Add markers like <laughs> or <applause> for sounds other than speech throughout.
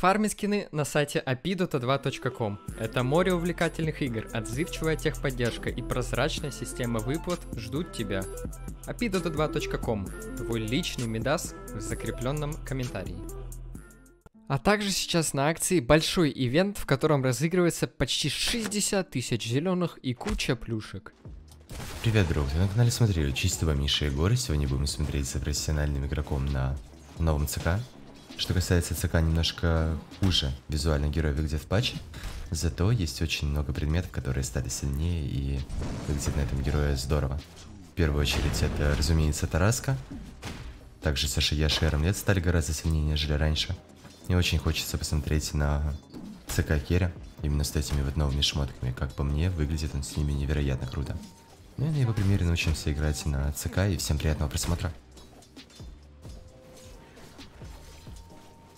Фарми скины на сайте apidota2.com. Это море увлекательных игр, отзывчивая техподдержка и прозрачная система выплат ждут тебя. apidota2.com. Твой личный медас в закрепленном комментарии. А также сейчас на акции большой ивент, в котором разыгрывается почти 60 тысяч зеленых и куча плюшек. Привет, друг, ты на канале смотрели Чистого Миша и Горы. Сегодня будем смотреть за профессиональным игроком на новом ЦК. Что касается ЦК, немножко хуже визуально герой выглядит в патче. Зато есть очень много предметов, которые стали сильнее и выглядит на этом герое здорово. В первую очередь это, разумеется, Тараска. Также Саша Яша и Рамлет стали гораздо сильнее, нежели раньше. Мне очень хочется посмотреть на ЦК Керя, именно с этими вот новыми шмотками. Как по мне, выглядит он с ними невероятно круто. Ну и на его примере научимся играть на ЦК, и всем приятного просмотра.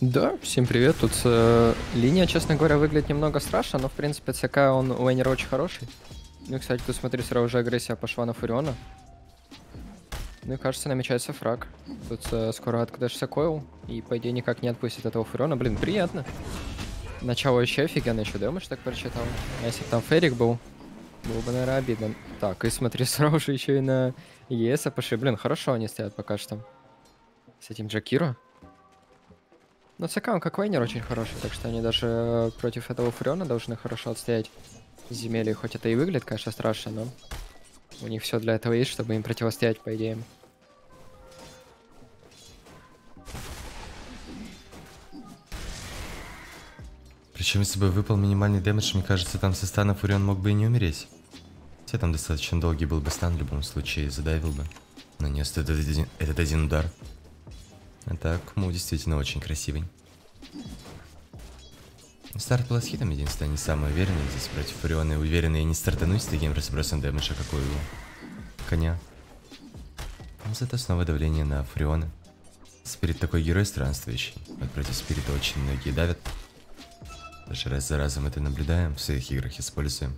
Да, всем привет. Тут э, линия, честно говоря, выглядит немного страшно, но в принципе ЦК он у Эйнера очень хороший. Ну кстати, тут смотри, сразу же агрессия пошла на Фуриона. Ну и кажется, намечается фраг. Тут э, скоро откудешься койл, и по идее никак не отпустит этого Фуриона. Блин, приятно. Начало еще офигенно, еще дэмэдж так прочитал. А если бы там Ферик был, было бы, наверное, обидно. Так, и смотри, <laughs> сразу же еще и на ЕС пошли. Блин, хорошо они стоят пока что. С этим Джакиро. Но он как вейнер очень хороший, так что они даже против этого Фуриона должны хорошо отстоять земелье. Хоть это и выглядит, конечно, страшно, но у них все для этого есть, чтобы им противостоять, по идее. Причем, если бы выпал минимальный дэмэдж, мне кажется, там со стана Фурион мог бы и не умереть. Хотя там достаточно долгий был бы стан в любом случае, задавил бы. Нанес этот один, этот один удар. А так, Му действительно очень красивый. Старт был с хитом, единственное, не самый уверенный. Здесь против Фуриона уверенный не стартануть с таким разбросом дэмэджа, какой у коня. Но зато снова давление на Фуриона. Спирит такой герой странствующий. Вот против Спирита очень многие давят. Даже раз за разом это наблюдаем, в своих играх используем.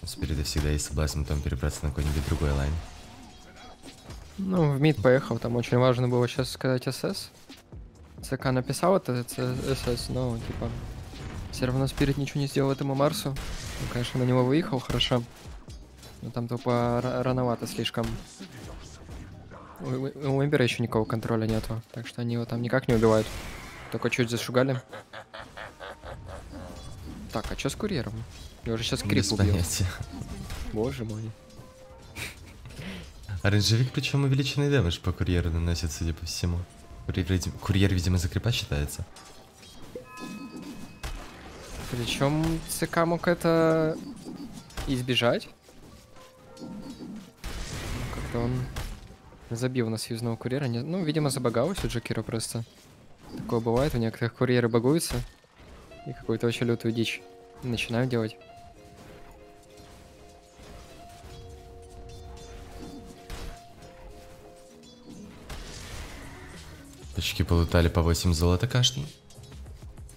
У Спирита всегда есть соблазн потом перебраться на какой-нибудь другой лайн. Ну, в мид поехал, там очень важно было сейчас сказать СС. ЦК написал это СС, но типа все равно Спирит ничего не сделал этому Марсу. Ну, конечно, на него выехал хорошо. Но там тупо рановато слишком. У, у Эмбера еще никакого контроля нету, так что они его там никак не убивают. Только чуть зашугали. Так, а что с курьером? Я уже сейчас крип убил. Боже мой. Оранжевик, причем увеличенный дэмэдж по курьеру наносит, судя по всему. Курьер, курьер, видимо, за крипа считается. Причем ЦК мог это избежать. Как-то он забил на союзного курьера. Не- Ну, видимо, забагалось у Джокера просто. Такое бывает, у некоторых курьеры багуются. И какую-то очень лютую дичь начинают делать. Точки полутали по 8 золота каждый.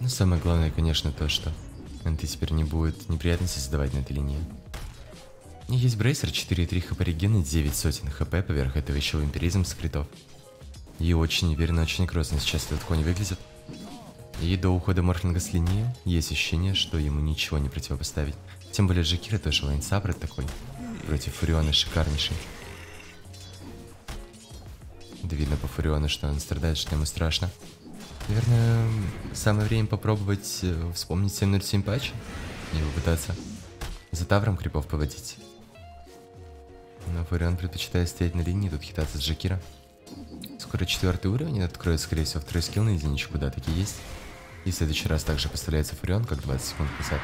Но самое главное, конечно, то, что ты теперь не будет неприятностей создавать на этой линии. И есть брейсер 4,3 хп реген и 9 сотен хп, поверх этого еще вампиризм скритов. И очень уверенно, очень грозно сейчас этот конь выглядит. И до ухода Морфлинга с линии есть ощущение, что ему ничего не противопоставить. Тем более Джекира тоже лайнсапред такой. Против Фуриона шикарнейший. Да видно по Фуриону, что он страдает, что ему страшно. Наверное, самое время попробовать э, вспомнить 707 патч и попытаться за Тавром крипов поводить. Но Фурион предпочитает стоять на линии, тут хитаться с Джекира. Скоро четвертый уровень, откроет, скорее всего, второй скилл на единичку, да, таки есть. И в следующий раз также поставляется Фурион, как 20 секунд назад.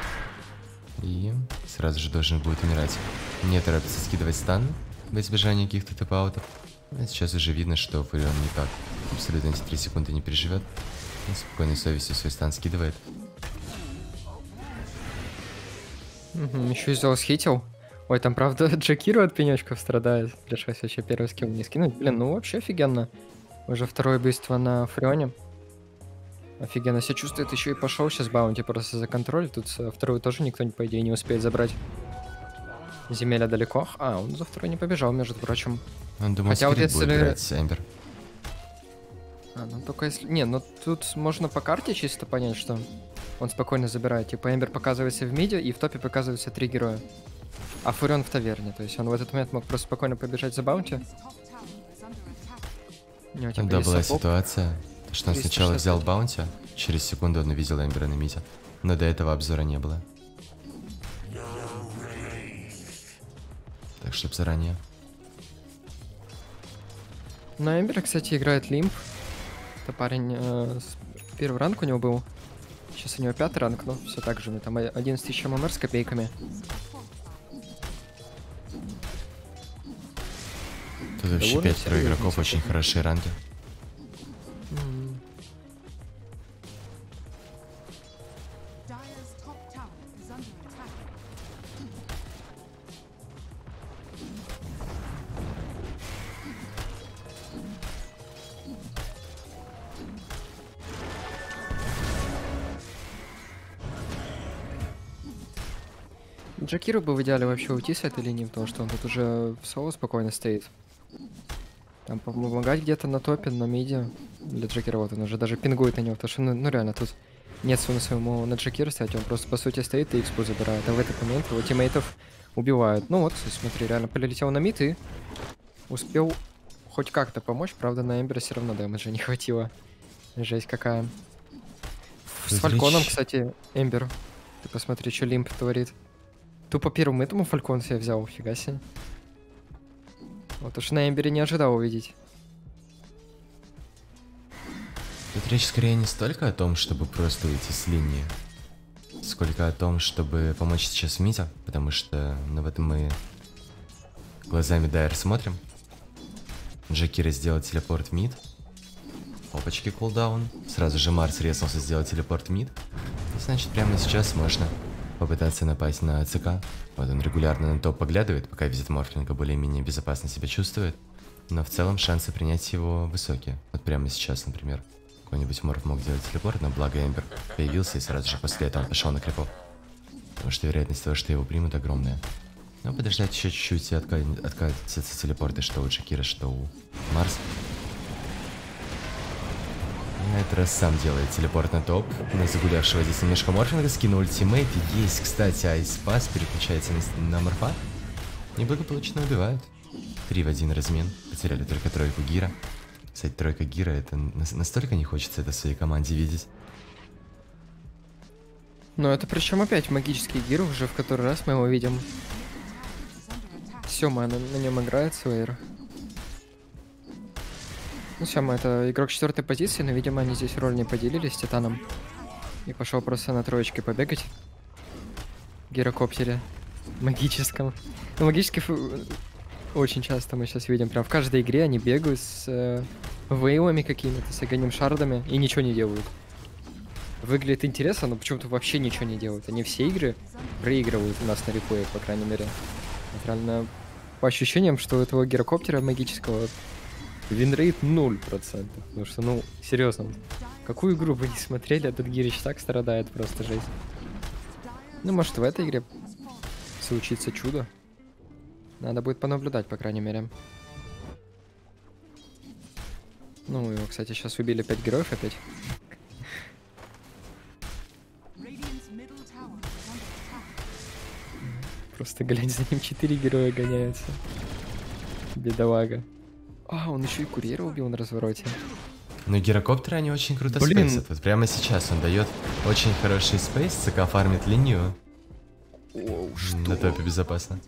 И сразу же должен будет умирать. Не торопится скидывать стан во избежание каких-то тэп-аутов. А сейчас уже видно, что Фурион не так. Абсолютно эти 3 секунды не переживет. И спокойной совестью свой стан скидывает. еще и схитил. Ой, там правда <laughs> Джакиру от пенечков страдает. Пришлось вообще первый скилл не скинуть. Блин, ну вообще офигенно. Уже второе убийство на Фрионе. Офигенно себя чувствует, еще и пошел сейчас баунти просто за контроль. Тут вторую тоже никто, по идее, не успеет забрать. Земеля далеко. А, он за второй не побежал, между прочим. Он думал, Хотя вот скрит будет если- брать, Эмбер. А, ну только если... Не, ну тут можно по карте чисто понять, что он спокойно забирает. Типа Эмбер показывается в миде, и в топе показываются три героя. А Фурион в таверне. То есть он в этот момент мог просто спокойно побежать за баунти. У него, типа, Когда есть была сапог. ситуация, что он сначала 360. взял баунти, через секунду он увидел Эмбера на мите. Но до этого обзора не было. Так, чтоб заранее. На Эмбера, кстати, играет Лимп. Это парень... э, с- Первый ранг у него был. Сейчас у него пятый ранг, но все так же. ну, Там 11 тысяч ММР с копейками. Тут вообще Довольно пятеро серьезно, игроков, кстати. очень хорошие ранги. Джакиру бы в идеале вообще уйти с этой линии, потому что он тут уже в соло спокойно стоит. Там помогать где-то на топе, на миде. Для Джакира вот он уже даже пингует на него, потому что, ну, ну реально, тут нет смысла ему на Джакира стоять, он просто по сути стоит и экспу забирает, а в этот момент его тиммейтов убивают. Ну вот, смотри, реально полетел на мид и успел хоть как-то помочь, правда на Эмбера все равно дэмэджа не хватило. Жесть какая. С Фальконом, кстати, Эмбер. Ты посмотри, что Лимп творит. Тупо первым этому Фалькон себе взял, фига себе. Вот уж на Эмбере не ожидал увидеть. Тут речь скорее не столько о том, чтобы просто уйти с линии, сколько о том, чтобы помочь сейчас Мите, потому что ну, в этом мы глазами Дайр смотрим. Джакира сделал телепорт мид. Опачки кулдаун. Сразу же Марс резался сделать телепорт мид. И значит, прямо сейчас можно попытаться напасть на ЦК. Вот он регулярно на топ поглядывает, пока видит Морфлинга более-менее безопасно себя чувствует. Но в целом шансы принять его высокие. Вот прямо сейчас, например. Какой-нибудь Морф мог делать телепорт, но благо Эмбер появился и сразу же после этого пошел на крипов. Потому что вероятность того, что его примут, огромная. Но подождать еще чуть-чуть и отка- откатятся телепорты, что у Джакира, что у Марс. На этот раз сам делает телепорт на топ. На загулявшего здесь немножко морфинга скинул ультимейт. Есть, кстати, айспас, переключается на, на морфа. Неблагополучно убивают. Три в один размен. Потеряли только тройку Гира. Кстати, тройка Гира, это нас- настолько не хочется это своей команде видеть. Но это причем опять магический гир, уже в который раз мы его видим. Сёма на, на нем играет Суэйр. Ну, Сёма это игрок четвертой позиции, но, видимо, они здесь роль не поделились с Титаном. И пошел просто на троечке побегать. Гирокоптере. Магическом. Ну, магический фу- очень часто мы сейчас видим. Прям в каждой игре они бегают с э, вейлами какими-то, с огонем шардами и ничего не делают. Выглядит интересно, но почему-то вообще ничего не делают. Они все игры проигрывают у нас на реплее, по крайней мере. Вот Реально, по ощущениям, что у этого гирокоптера магического винрейт 0%. Потому что, ну, серьезно, какую игру вы не смотрели, этот гирич так страдает, просто жесть. Ну, может, в этой игре случится чудо. Надо будет понаблюдать, по крайней мере. Ну, его, кстати, сейчас убили 5 героев опять. Просто глянь, за ним 4 героя гоняются. Бедолага. А, он еще и курьера убил на развороте. Но гирокоптеры, они очень круто Блин. спейсят. Вот прямо сейчас он дает очень хороший спейс, ЦК фармит линию. На топе безопасно.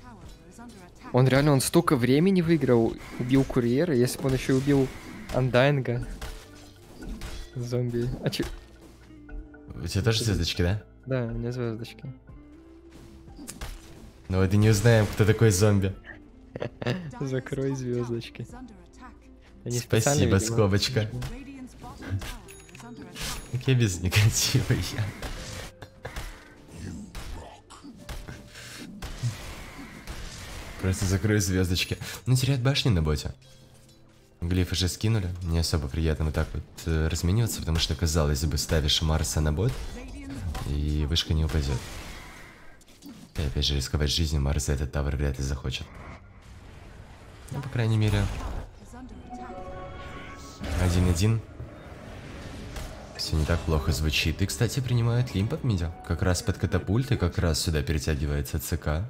Он реально, он столько времени выиграл, убил курьера, если бы он еще убил Андайнга. Зомби. А че? У тебя тоже звездочки, да? Да, у меня звездочки. Ну вот и не узнаем, кто такой зомби. <laughs> Закрой звездочки. Они Спасибо, скобочка. Как я без негатива я. Просто закрою звездочки. Ну, теряют башни на боте. Глифы же скинули. Не особо приятно вот так вот э, размениваться, потому что, казалось бы, ставишь Марса на бот, и вышка не упадет. И опять же, рисковать жизнью Марс за этот тавр вряд ли захочет. Ну, по крайней мере. 1-1. Все не так плохо звучит. И, кстати, принимают лимп от мидя. Как раз под катапульты, как раз сюда перетягивается ЦК.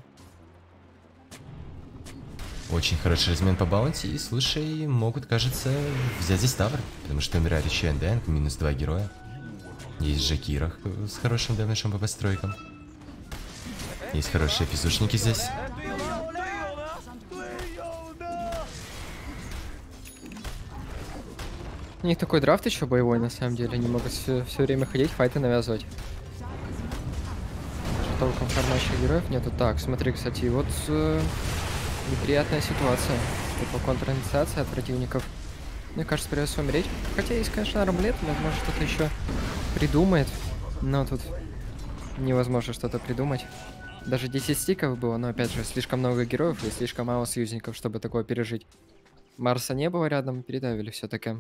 Очень хороший размен по баунти. И, слушай, могут, кажется, взять здесь тавр. Потому что умирает еще Эндэнг, минус два героя. Есть Жакирах с хорошим дэмэджем по постройкам. Есть хорошие физушники здесь. У них такой драфт еще боевой, на самом деле. Они могут все, время ходить, файты навязывать. Что толком формащих героев нету. Так, смотри, кстати, вот э, неприятная ситуация. Типа контраинициация от противников. Мне кажется, придется умереть. Хотя есть, конечно, армлет, возможно, что-то еще придумает. Но тут невозможно что-то придумать. Даже 10 стиков было, но опять же, слишком много героев и слишком мало союзников, чтобы такое пережить. Марса не было рядом, передавили все-таки.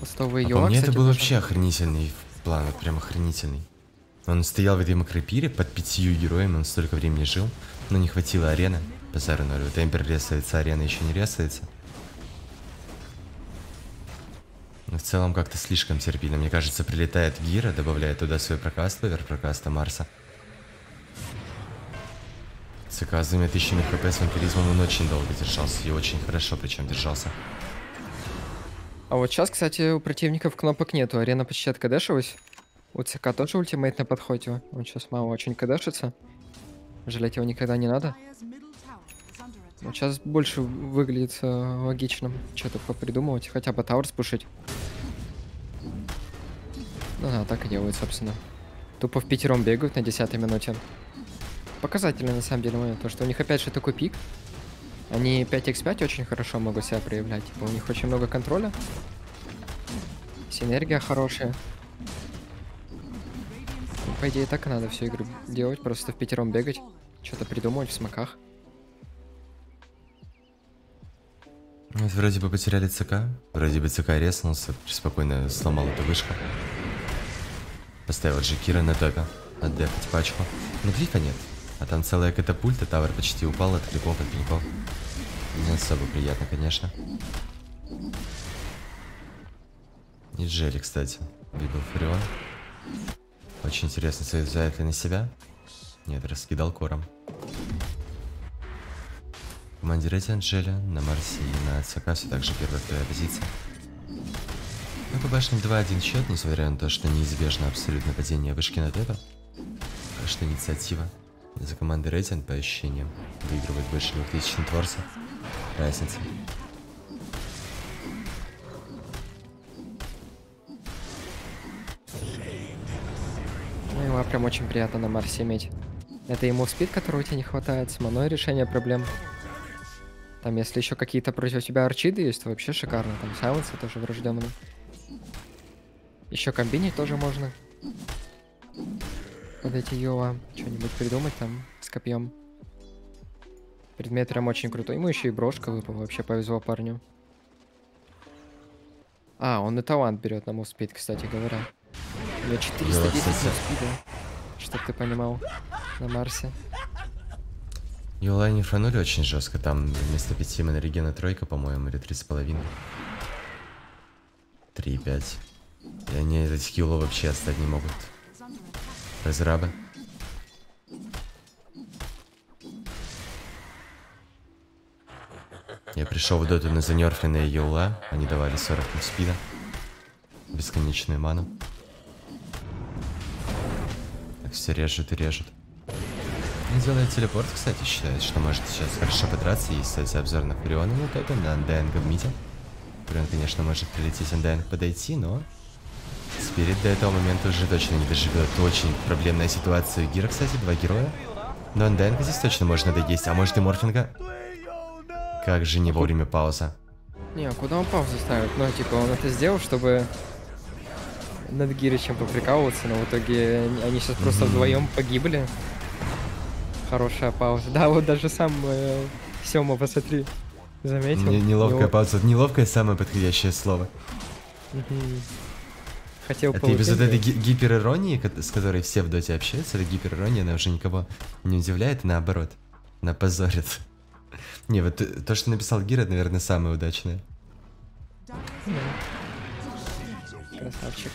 А Йоа, по мне это кстати, был тоже. вообще охренительный план, вот прям охренительный. Он стоял в этой макропире под пятью героями, он столько времени жил, но не хватило арены. Базару ноль. Вот Эмпер ресается, арена еще не ресается. Но в целом как-то слишком терпимо. Мне кажется, прилетает Гира, добавляет туда свой прокаст, поверх прокаста Марса. ЦК с двумя тысячами хп с вампиризмом он очень долго держался. И очень хорошо причем держался. А вот сейчас, кстати, у противников кнопок нету. Арена почти откадешилась. У ЦК тоже ультимейт на подходе. Он сейчас мало очень кадешится. Жалеть его никогда не надо. Вот сейчас больше выглядит логичным что-то попридумывать. Хотя бы Тауэр спушить. Ну да, так и делают, собственно. Тупо в пятером бегают на десятой минуте. Показательный на самом деле момент, то что у них опять же такой пик. Они 5x5 очень хорошо могут себя проявлять. Типа у них очень много контроля. Синергия хорошая. Ну, по идее, так и надо всю игру делать, просто в пятером бегать, что-то придумывать в смоках. Вроде бы потеряли ЦК. Вроде бы ЦК резнулся, спокойно сломал эту вышку. Поставил Джекира на топе. Отдефать пачку. Но глифа нет. А там целая катапульта, тавер почти упал от клипов, от пеньков. Не особо приятно, конечно. И Джелли, кстати. Выбил Фурион. Очень интересно, взяет ли на себя. Нет, раскидал кором. Команде Рети Анджеля на Марсе и на ЦК все так же первая вторая позиция. Ну, по башням 2-1 счет, несмотря на то, что неизбежно абсолютно падение вышки на тэпа. Пока что инициатива за командой Рейтинг по ощущениям выигрывает больше 2000 творцев. Разница. Ну, его прям очень приятно на Марсе иметь. Это ему спид, которого тебе не хватает, с маной решение проблем. Там, если еще какие-то против тебя арчиды есть, то вообще шикарно. Там сайленсы тоже врожденные. Еще комбинить тоже можно. Под эти Йоа. Что-нибудь придумать там с копьем. Предмет прям очень крутой. Ему еще и брошка выпала. Вообще повезло парню. А, он и талант берет на муспид, кстати говоря. У него 410 кстати. муспида. Чтоб ты понимал. На Марсе. Юлай не фанули очень жестко, там вместо 5 монорегена тройка, по-моему, или 3,5. 3,5. И они этот скилл вообще отстать не могут. Разрабы. Я пришел в доту на занерфленные Юла, они давали 40 спида. Бесконечную ману. Так все режут и режут. Он делает телепорт, кстати, считает, что может сейчас хорошо подраться. Есть, кстати, обзор на Фуриона на топе, на Анденга в мите. Фурион, конечно, может прилететь Анденг подойти, но... Спирит до этого момента уже точно не доживет. Очень проблемная ситуация Гира, кстати, два героя. Но Анденга здесь точно можно доесть, а может и Морфинга. Как же не вовремя пауза. Не, а куда он паузу ставит? Ну, типа, он это сделал, чтобы над Гиричем поприкалываться, но в итоге они- сейчас просто вдвоем погибли. Хорошая пауза. Да, вот даже сам э, Сёма, посмотри, заметил. Не- неловкая Его- пауза. Неловкое самое подходящее слово. Хотел Это и без вот этой ги- гипериронии, с которой все в доте общаются, эта гиперирония, она уже никого не удивляет, наоборот. Она позорит. <laughs> Не, вот э, то, что написал Гира, наверное, самое удачное. Красавчик.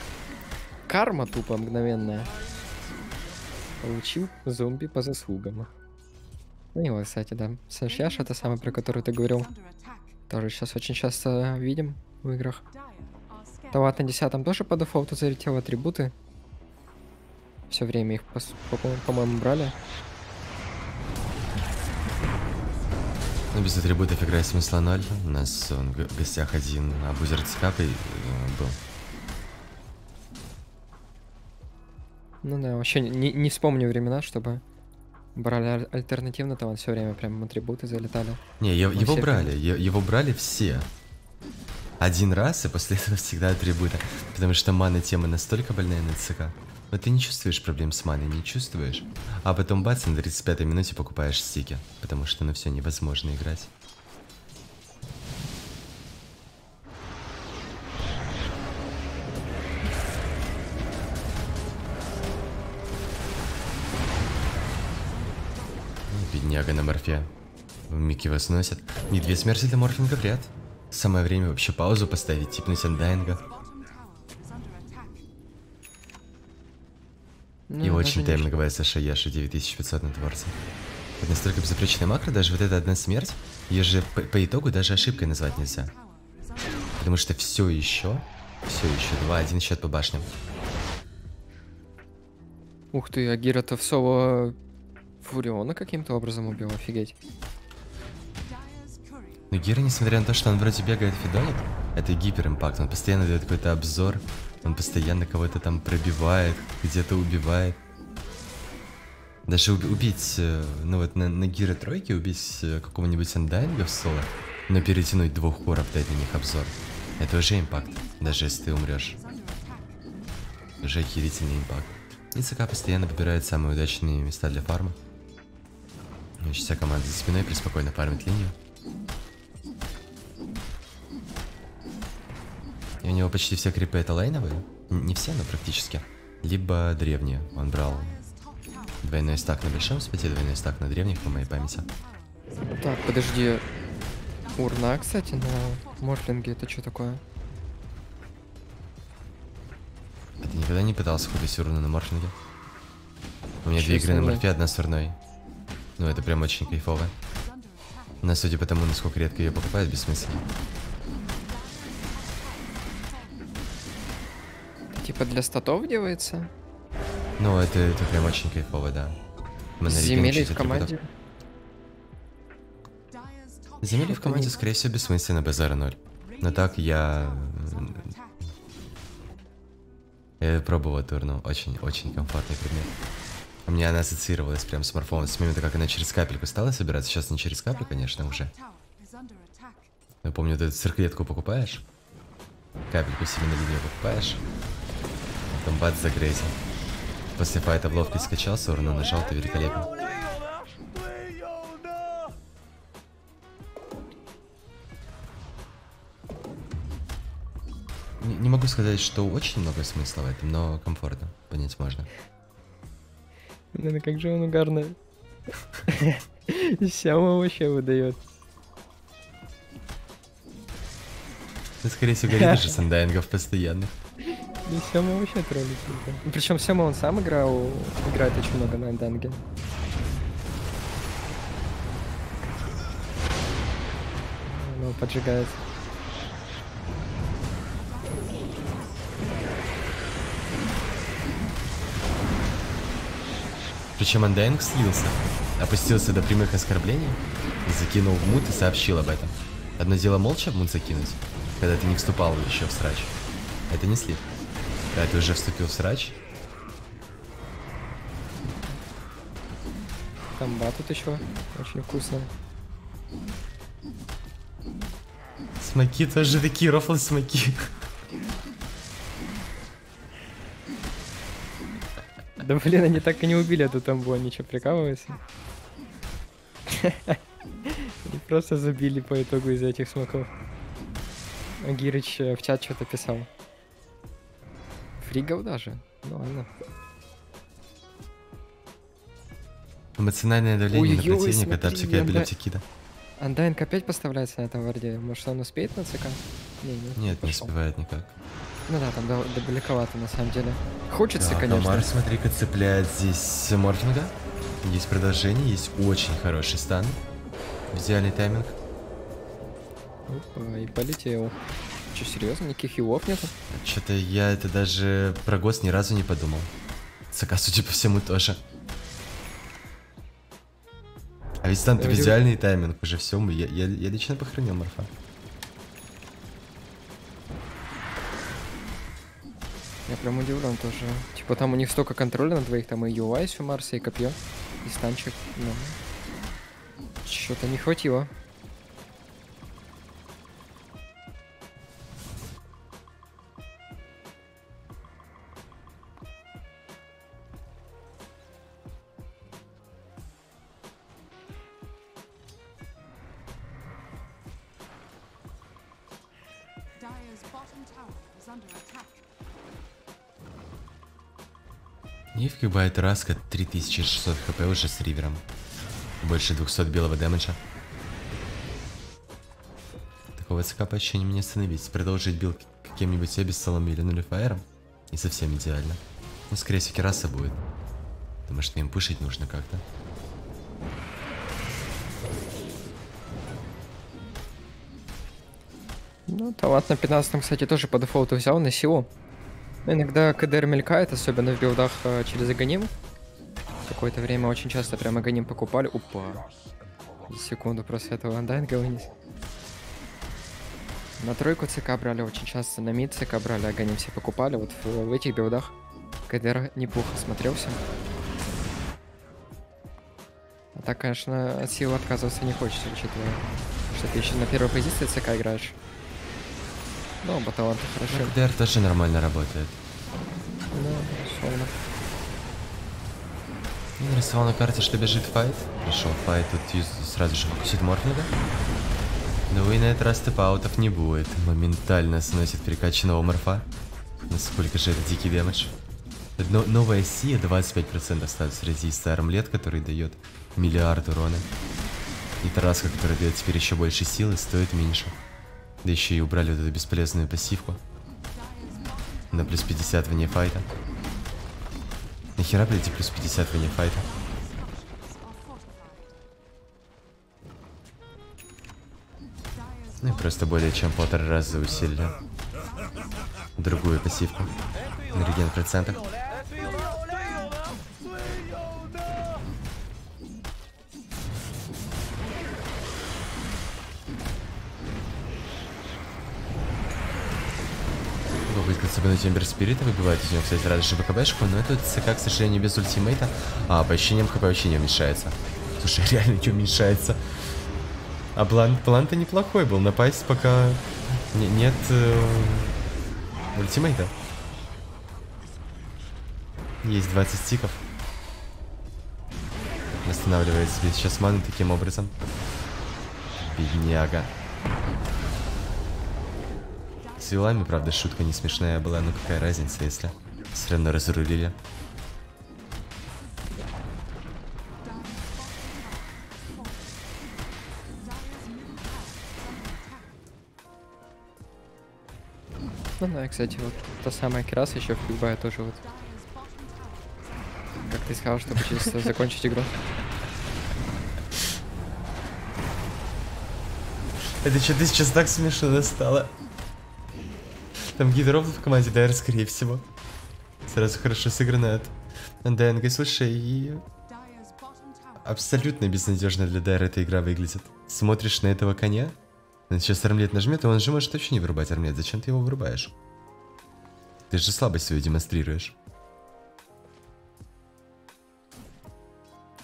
Карма тупо мгновенная. Получил зомби по заслугам. Ну его, кстати, да. Сэшьяш это самый, про который ты говорил. Тоже сейчас очень часто видим в играх. Тават на 10 тоже по дефолту залетел атрибуты. Все время их, пос- по- по- по-моему, брали. Ну, без атрибутов играть смысла ноль. У нас он в гостях один абузер цикапой э, был. Ну да, вообще не, не вспомню времена, чтобы брали аль- альтернативно, то он все время прям атрибуты залетали. Не, его все брали, его брали все. Один раз, и после <laughs> этого всегда атрибуты. Потому что мана тема настолько больная на ЦК. Но ты не чувствуешь проблем с маной, не чувствуешь. А потом бац, на 35-й минуте покупаешь стики. Потому что ну все невозможно играть. Бедняга на морфе. Микки его сносят. Не две смерти для морфинга вряд. Самое время вообще паузу поставить, типнуть андайнга. Ну, И очень тайминговая Саша Яша 9500 на творце. Это настолько безупречная макро, даже вот эта одна смерть, ее же по, по итогу даже ошибкой назвать нельзя. Потому что все еще, все еще 2-1 счет по башням. Ух ты, Агира-то в соло Фуриона каким-то образом убил, офигеть. Но Гера, несмотря на то, что он вроде бегает фидонит, это гиперимпакт, он постоянно дает какой-то обзор, он постоянно кого-то там пробивает, где-то убивает. Даже уби- убить, э, ну вот на, на Гира тройке, убить э, какого-нибудь андайнга в соло, но перетянуть двух хоров, дать на них обзор. Это уже импакт, даже если ты умрешь. Уже охерительный импакт. И ЦК постоянно выбирает самые удачные места для фарма. Значит, вся команда за спиной преспокойно фармит линию. И у него почти все крипы это лайновые. Не все, но практически. Либо древние. Он брал двойной стак на большом споте, двойной стак на древних, по моей памяти. Так, подожди. Урна, кстати, на Морфлинге, это что такое? А ты никогда не пытался купить уруну на морфинге? У меня две игры на морфе, одна с урной. Ну, это прям очень кайфово. Но судя по тому, насколько редко ее покупают, бессмысленно. Типа для статов делается? Ну, это, это прям очень кайфово, да. Мы чуть в команде? Dire's top Земли в команде, скорее всего, бессмысленно базара ноль. Но так я... attack. Я пробовал эту урну. Очень-очень комфортный предмет. У меня она ассоциировалась прям с морфом с момента, как она через капельку стала собираться. Сейчас не через каплю, конечно, уже. Я помню, эту цирклетку покупаешь, капельку себе на покупаешь, потом бац загрейзил. После файта в ловкость скачался, урну нажал, ты великолепно. Не, не могу сказать, что очень много смысла в этом, но комфортно, понять можно. Ну как же он угарно. Сяма вообще выдает. Ты, скорее всего, горит же <laughs> сандайнгов постоянно. Ну, Сема вообще троллит. Причем Сема он сам играл, играет очень много на Анданге. Ну, поджигается. Причем Андайнг слился, опустился до прямых оскорблений, закинул в мут и сообщил об этом. Одно дело молча в мут закинуть, когда ты не вступал еще в срач. Это не слив. Когда ты уже вступил в срач, Там батут еще. Очень вкусно. смоки тоже такие рофлы смоки. Да блин, они так и не убили эту тамбу, они что, прикалываются? Они просто забили по итогу из этих смоков. Гирыч э, в чат что-то писал. Фригов даже. Ну ладно. Эмоциональное давление на Ой-ой-ой, противника, тапсика и Янда- эпилептикида. Андайнг опять поставляется на этом варде. Может он успеет на ЦК? Не, не, Нет, не успевает никак. Ну да, там да- да далековато на самом деле. Хочется, Так, конечно. Амар, смотри-ка, цепляет здесь Морфинга. Есть продолжение, есть очень хороший стан. Идеальный тайминг. Опа, и полетел. Че, серьезно? Никаких хилов нету? Что-то я это даже про ГОСТ ни разу не подумал. ЦК, судя по всему, тоже. А ведь стан Я удив- идеальный тайминг уже все. Я, я, я лично похоронил Морфа. Я прям удивлен тоже. Типа там у них столько контроля на двоих, там и UI все Марса, и копье, и станчик. Ну, Что-то не хватило. И вкибает Раска 3600 хп уже с ривером. Больше 200 белого дэмэджа. Такого ЦК по ощущениям не остановить. Продолжить билд каким-нибудь Эбиссалом или Нулифайером. И совсем идеально. Ну, скорее всего, Кераса будет. Потому что им пушить нужно как-то. Ну, талант на 15 кстати, тоже по дефолту взял на силу. Но иногда КДР мелькает, особенно в билдах э, через Аганим. Какое-то время очень часто прям Аганим покупали. Упа. Секунду просто этого андайнга вынес. На тройку ЦК брали очень часто, на мид ЦК брали, Аганим все покупали. Вот в, в этих билдах КДР неплохо смотрелся. А так, конечно, от силы отказываться не хочется, учитывая, что ты еще на первой позиции ЦК играешь. Ну, оба таланта хороши. КДР тоже нормально работает. Я нарисовал на карте, что бежит файт. Пришел файт, тут сразу же фокусит Морфинга. Ну и на этот раз тепаутов не будет. Моментально сносит перекачанного морфа. Насколько же это дикий дэмэдж. Но, новая Сия 25% ставится резиста армлет, который дает миллиард урона. И Тараска, который дает теперь еще больше силы, стоит меньше. Да еще и убрали вот эту бесполезную пассивку. На плюс 50 вне файта. Нахера, блядь, и плюс 50 вне файта? Ну и просто более чем полтора раза усилили другую пассивку на реген процентах. Попытка цепануть Эмбер Спирита выбивает из него, кстати, же БКБшку, но это ЦК, к сожалению, без ультимейта. А, по ощущениям ХП вообще не уменьшается. Слушай, <laughs> реально не уменьшается. А план, план-то неплохой был, напасть пока не- нет э, ультимейта. Есть 20 стиков. Восстанавливает себе сейчас маны таким образом. Бедняга. С вилами, правда, шутка не смешная была, но какая разница, если все равно разрулили. Ну да, кстати, вот та самая Кераса еще в Бигбае тоже вот. Как ты сказал, чтобы чисто закончить игру. Это что-то сейчас так смешно стало. Там гидров в команде Дайр, скорее всего. Сразу хорошо сыграно от Анденга. Слушай, и абсолютно безнадежно для Дайра эта игра выглядит. Смотришь на этого коня, он сейчас армлет нажмет, и он же может вообще не вырубать армлет. Зачем ты его вырубаешь? Ты же слабость свою демонстрируешь.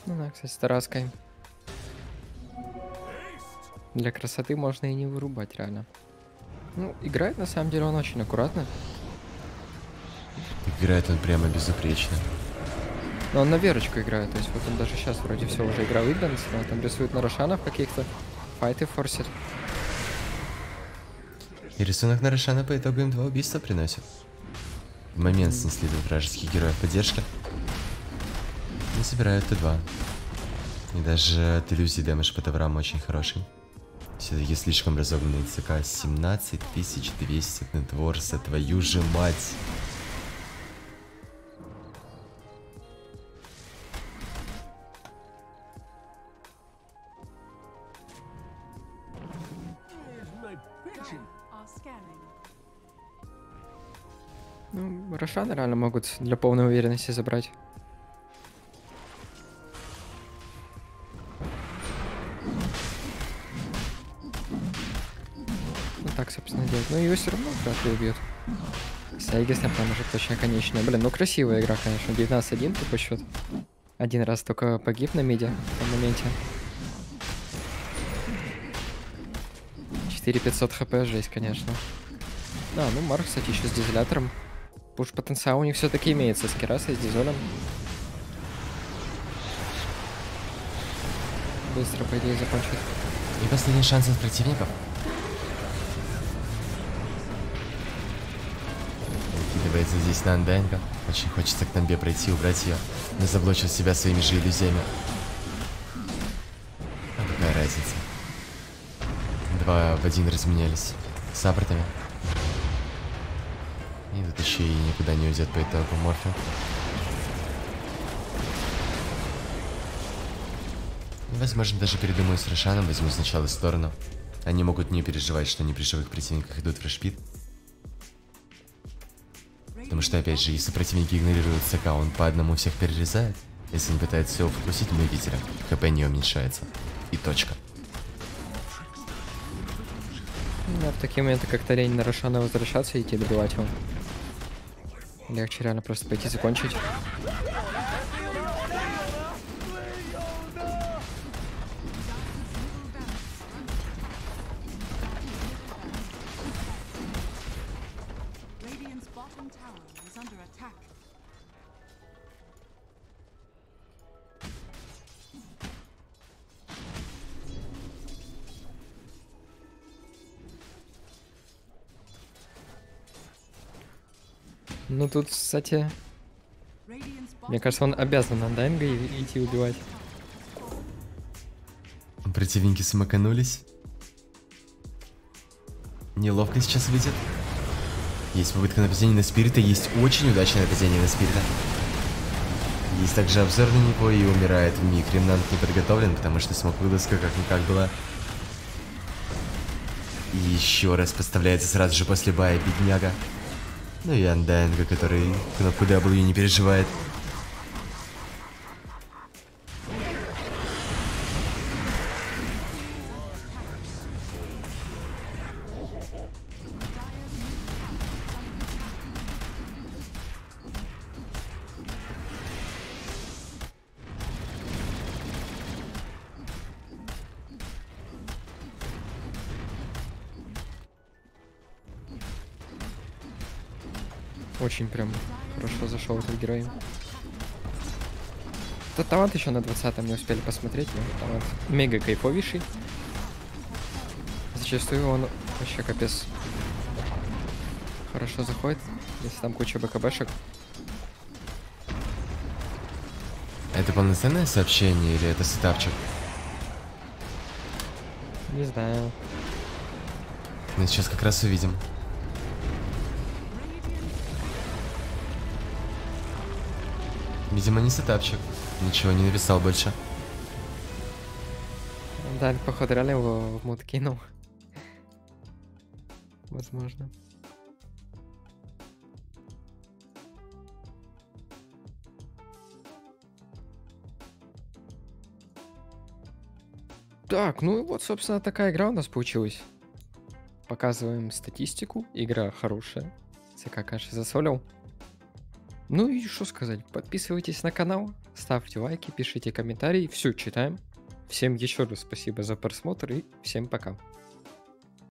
Ну да, кстати, с Тараской. Для красоты можно и не вырубать, реально. Ну, играет на самом деле он очень аккуратно. Играет он прямо безупречно. Но он на верочку играет, то есть вот он даже сейчас вроде все уже игра выиграна, но там рисует на Рошанов каких-то, файты форсит. И рисунок на Рошана по итогу им два убийства приносит. В момент снесли двух вражеских героев поддержки. И собирают Т2. И даже от иллюзии дэмэдж по таврам очень хороший. Все-таки слишком разогнанный ЦК. 17200 нетворса, твою же мать. Ну, Рошаны реально могут для полной уверенности забрать. Но ее все равно ли убьют. Сайгис там уже точно конечная. Блин, ну красивая игра, конечно. 19-1 тупо счет. Один раз только погиб на миде в моменте. 4500 хп, жесть, конечно. Да, ну Марк, кстати, еще с дизелятором. Пуш потенциал у них все-таки имеется с Керасой, с дизолем. Быстро, по идее, закончит. И последний шанс от противников. Выкидывается здесь на Анденга. Очень хочется к Тамбе пройти, убрать ее. Но заблочил себя своими же иллюзиями. А какая разница? Два в один разменялись. С апортами. И тут еще и никуда не уйдет по итогу Морфи. Возможно, даже передумаю с Рошаном, возьму сначала сторону. Они могут не переживать, что они при живых противниках идут в решпит. Потому что, опять же, если противники игнорируют ЦК, он по одному всех перерезает. Если не пытается всего вкусить, мы видели, ХП не уменьшается. И точка. Да, в такие моменты как-то лень на Рошана возвращаться и идти добивать его. Легче реально просто пойти закончить. Тут, кстати, мне кажется, он обязан на Дайнга идти убивать. Противники смаканулись. Неловко сейчас выйдет. Есть попытка нападения на Спирита, есть очень удачное нападение на Спирита. Есть также обзор на него и умирает в миг. Ремнант не подготовлен, потому что смог вылазка как-никак была. И еще раз подставляется сразу же после бая бедняга. Ну и Андайнга, который кнопку W не переживает. Очень прям хорошо зашел этот герой. Тот талант еще на 20 не успели посмотреть, но талант мега кайфовейший. Зачастую он вообще капец хорошо заходит, если там куча БКБшек. Это полноценное сообщение или это сетапчик? Не знаю. Мы сейчас как раз увидим. Видимо, не сетапчик. Ничего не написал больше. Да, походу реально его в мод кинул. Возможно. Так, ну и вот, собственно, такая игра у нас получилась. Показываем статистику. Игра хорошая. ЦК, конечно, засолил. Ну и что сказать, подписывайтесь на канал, ставьте лайки, пишите комментарии, все читаем. Всем еще раз спасибо за просмотр и всем пока.